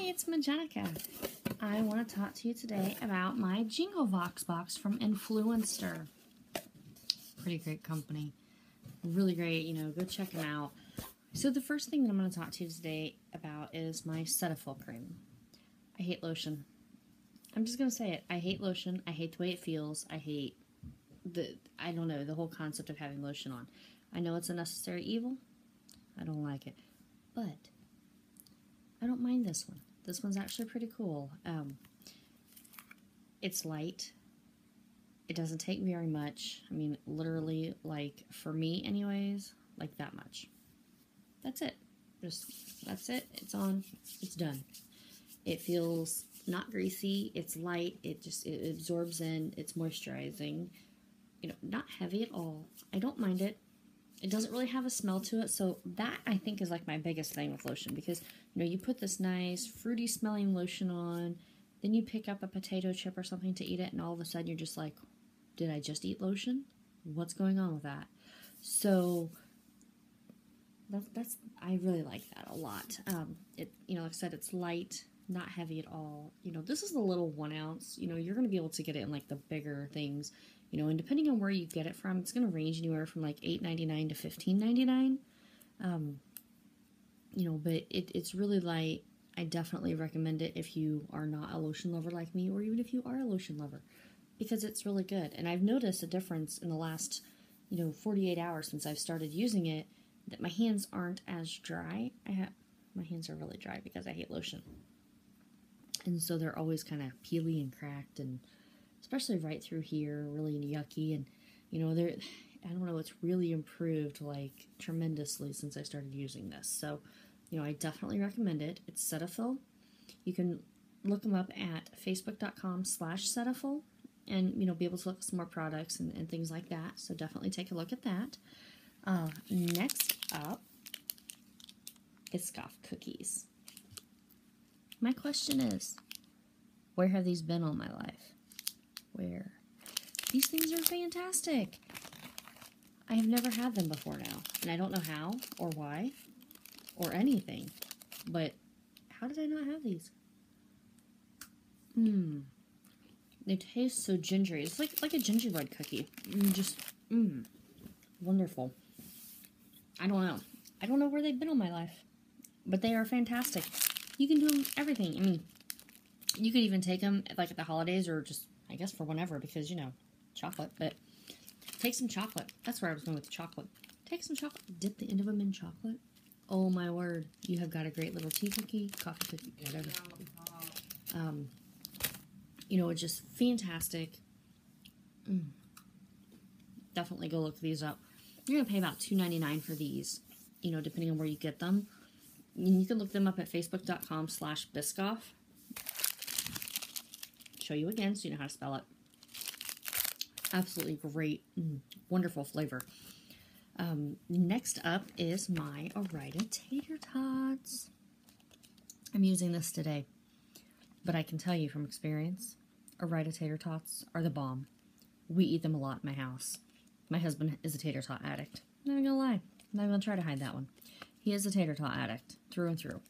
Hi, it's Majenica. I want to talk to you today about my Jingle Vox box from Influenster. Pretty great company. Really great, you know, go check them out. So the first thing that I'm going to talk to you today about is my Cetaphil cream. I hate lotion. I'm just going to say it. I hate lotion. I hate the way it feels. I hate the, I don't know, the whole concept of having lotion on. I know it's a necessary evil. I don't like it. But I don't mind this one. This one's actually pretty cool. Um, it's light. It doesn't take very much. I mean, literally, like, for me anyways, like that much. That's it. Just, that's it. It's on. It's done. It feels not greasy. It's light. It just, it absorbs in. It's moisturizing. You know, not heavy at all. I don't mind it. It doesn't really have a smell to it, so that I think is like my biggest thing with lotion because you know you put this nice fruity smelling lotion on, then you pick up a potato chip or something to eat it, and all of a sudden you're just like, did I just eat lotion? What's going on with that? So that's that's I really like that a lot. Um, it you know like I said it's light, not heavy at all. You know this is the little one ounce. You know you're gonna be able to get it in like the bigger things you know, and depending on where you get it from, it's going to range anywhere from like $8.99 to $15.99. Um, you know, but it, it's really light. I definitely recommend it if you are not a lotion lover like me, or even if you are a lotion lover, because it's really good. And I've noticed a difference in the last, you know, 48 hours since I've started using it, that my hands aren't as dry. I have my hands are really dry because I hate lotion, and so they're always kind of peely and cracked and especially right through here, really yucky. And, you know, there, I don't know, it's really improved like tremendously since I started using this. So, you know, I definitely recommend it. It's Cetaphil. You can look them up at facebook.com slash Cetaphil and, you know, be able to look at some more products and, and things like that. So definitely take a look at that. Uh, next up is cookies. My question is, where have these been all my life? Where. These things are fantastic. I have never had them before now, and I don't know how or why or anything, but how did I not have these? Mmm. They taste so gingery. It's like like a gingerbread cookie. Mm, just mmm, wonderful. I don't know. I don't know where they've been all my life, but they are fantastic. You can do everything. I mean, you could even take them like at the holidays or just I guess for whenever because, you know, chocolate. But take some chocolate. That's where I was going with the chocolate. Take some chocolate. Dip the end of them in chocolate. Oh, my word. You have got a great little tea cookie, coffee cookie, whatever. Um, you know, it's just fantastic. Mm. Definitely go look these up. You're going to pay about $2.99 for these, you know, depending on where you get them. You can look them up at facebook.com slash Biscoff show you again so you know how to spell it. Absolutely great, mm, wonderful flavor. Um, next up is my Ore-Ida Tater Tots. I'm using this today, but I can tell you from experience, Ore-Ida Tater Tots are the bomb. We eat them a lot in my house. My husband is a tater tot addict. I'm not gonna lie. I'm not gonna try to hide that one. He is a tater tot addict through and through.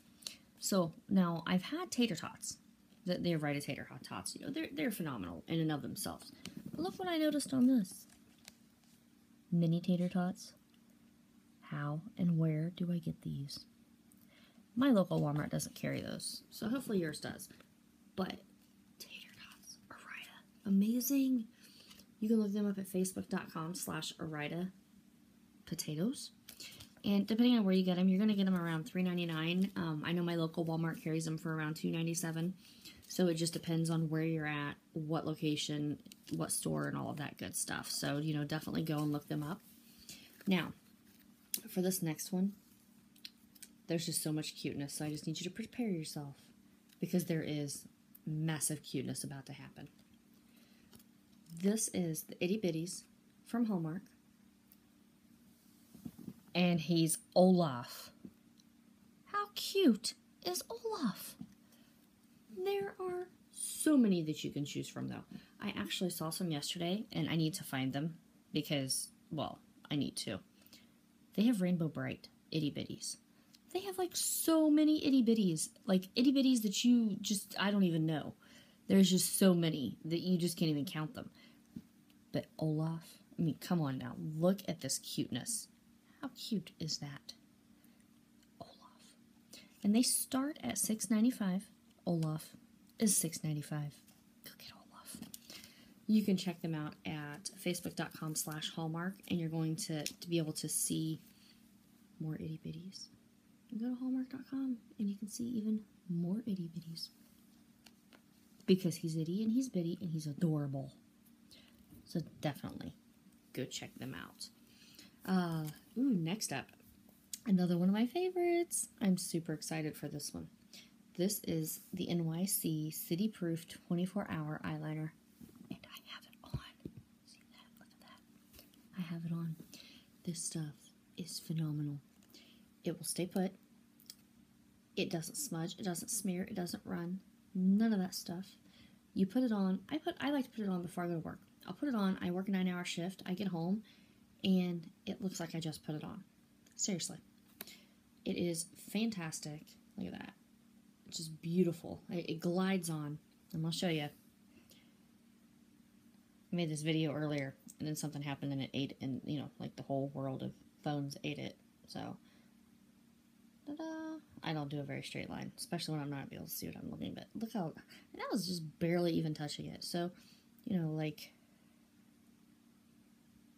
So now I've had tater tots the, the Ore-Ida Tater Hot Tots. You know, they're, they're phenomenal in and of themselves. But look what I noticed on this. Mini tater tots. How and where do I get these? My local Walmart doesn't carry those, so hopefully yours does. But tater tots, Ore-Ida, amazing. You can look them up at facebook.com slash Ore-Ida potatoes. And depending on where you get them, you're going to get them around $3.99. Um, I know my local Walmart carries them for around $2.97. So it just depends on where you're at, what location, what store, and all of that good stuff. So, you know, definitely go and look them up. Now, for this next one, there's just so much cuteness. So I just need you to prepare yourself because there is massive cuteness about to happen. This is the Itty Bitties from Hallmark. And he's Olaf. How cute is Olaf? There are so many that you can choose from, though. I actually saw some yesterday, and I need to find them because, well, I need to. They have Rainbow Brite itty bitties. They have like so many itty bitties, like itty bitties that you just, I don't even know. There's just so many that you just can't even count them. But Olaf, I mean, come on now. Look at this cuteness. Cute is that? Olaf. And they start at six ninety five. Olaf is six ninety five. Go get Olaf. You can check them out at facebook.com slash hallmark and you're going to, to be able to see more itty bitties. Go to hallmark.com and you can see even more itty bitties. Because he's itty and he's bitty and he's adorable. So definitely go check them out. Uh, ooh, next up, another one of my favorites. I'm super excited for this one. This is the NYC City Proof 24 Hour Eyeliner. And I have it on. See that? Look at that. I have it on. This stuff is phenomenal. It will stay put. It doesn't smudge. It doesn't smear. It doesn't run. None of that stuff. You put it on. I put. I like to put it on before I go to work. I'll put it on. I work a nine hour shift. I get home and it looks like I just put it on. Seriously. It is fantastic. Look at that. It's just beautiful. It, glides on. And I'll show you. I made this video earlier and then something happened and it ate and you know, like the whole world of phones ate it. So ta-da. I don't do a very straight line, especially when I'm not able to see what I'm looking. But look how that was just barely even touching it. So, you know, like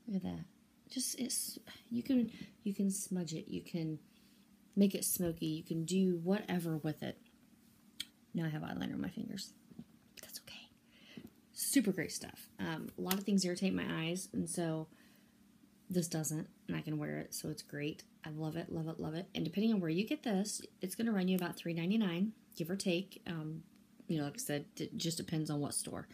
look at that. Just it's you can you can smudge it. You can make it smoky. You can do whatever with it. Now I have eyeliner on my fingers. That's okay. Super great stuff. Um, a lot of things irritate my eyes, and so this doesn't, and I can wear it, so it's great. I love it, love it, love it. And depending on where you get this, it's going to run you about three ninety nine, give or take. Um, you know, like I said, it just depends on what store.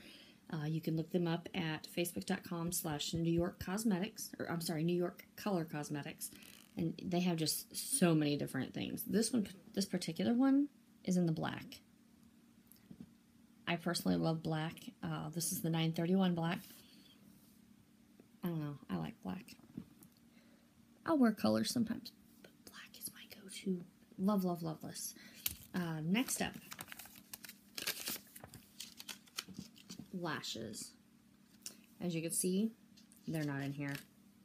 Uh, you can look them up at facebook.com slash New York Cosmetics, or I'm sorry, New York Color Cosmetics. And they have just so many different things. This one, this particular one is in the black. I personally love black. Uh, this is the 931 black. I don't know. I like black. I'll wear colors sometimes, but black is my go-to. Love, love, love this. Uh, next up, lashes. As you can see, they're not in here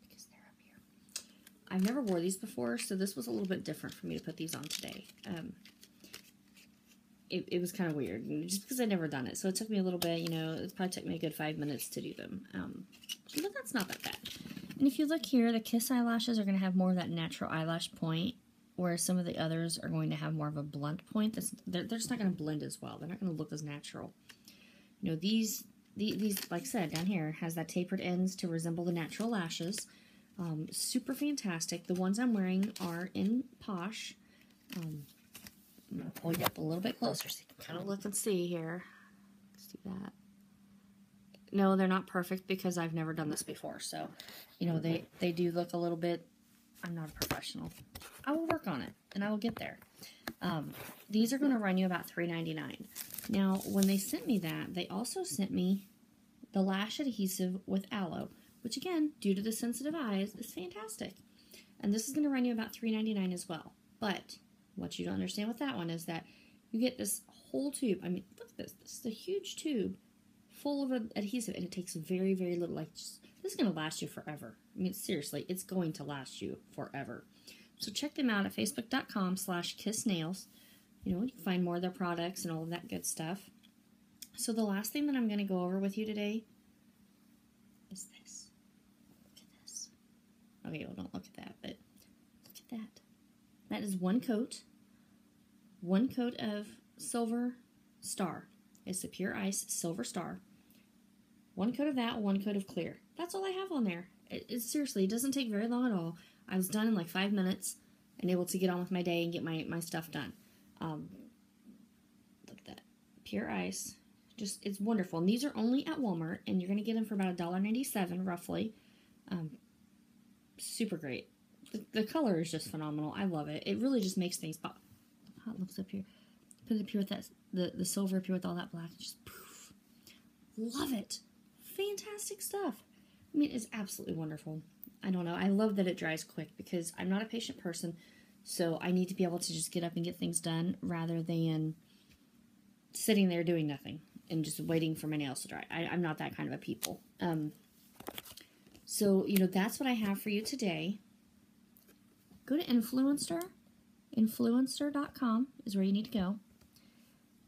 because they're up here. I've never wore these before, so this was a little bit different for me to put these on today. Um, it, it was kind of weird, just because I'd never done it. So it took me a little bit, you know, it probably took me a good five minutes to do them. Um, but that's not that bad. And if you look here, the Kiss eyelashes are going to have more of that natural eyelash point, whereas some of the others are going to have more of a blunt point. That's, they're, they're just not going to blend as well. They're not going to look as natural. You know, these, these, like I said, down here, has that tapered ends to resemble the natural lashes. Um, super fantastic. The ones I'm wearing are in Posh. Um, I'm going to pull you up a little bit closer so you can kind of look and see here. Let's do that. No, they're not perfect because I've never done this before. So, you know, they, they do look a little bit... I'm not a professional. I will work on it, and I will get there. Um, these are going to run you about $3.99. Now, when they sent me that, they also sent me the lash adhesive with aloe, which again, due to the sensitive eyes, is fantastic. And this is going to run you about $3.99 as well. But what you don't understand with that one is that you get this whole tube. I mean, look at this. This is a huge tube full of adhesive, and it takes very, very little. Like, just, this is going to last you forever. I mean, seriously, it's going to last you forever. So check them out at facebook.com slash kissnails. You know, you can find more of their products and all of that good stuff. So the last thing that I'm going to go over with you today is this. Look at this. Okay, well, don't look at that, but look at that. That is one coat. One coat of Silver Star. It's the Pure Ice Silver Star. One coat of that, one coat of clear. That's all I have on there. It, it, seriously, it doesn't take very long at all. I was done in like five minutes and able to get on with my day and get my, my stuff done. Um, look at that. Pure Ice. Just, it's wonderful. And these are only at Walmart, and you're going to get them for about $1.97 roughly. Um, super great. The, the color is just phenomenal. I love it. It really just makes things pop. Looks up here. Put it up here with that, the, the silver up here with all that black. Just poof. Love it. Fantastic stuff. I mean, it's absolutely wonderful. I don't know. I love that it dries quick because I'm not a patient person. So I need to be able to just get up and get things done rather than sitting there doing nothing and just waiting for my nails to dry. I, am not that kind of a people. Um, so, you know, that's what I have for you today. Go to Influenster. Influenster.com is where you need to go.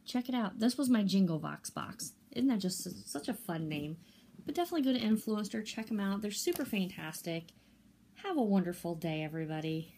Check it out. This was my Jingle Vox box. Isn't that just such a fun name? But definitely go to Influenster, check them out. They're super fantastic. Have a wonderful day, everybody.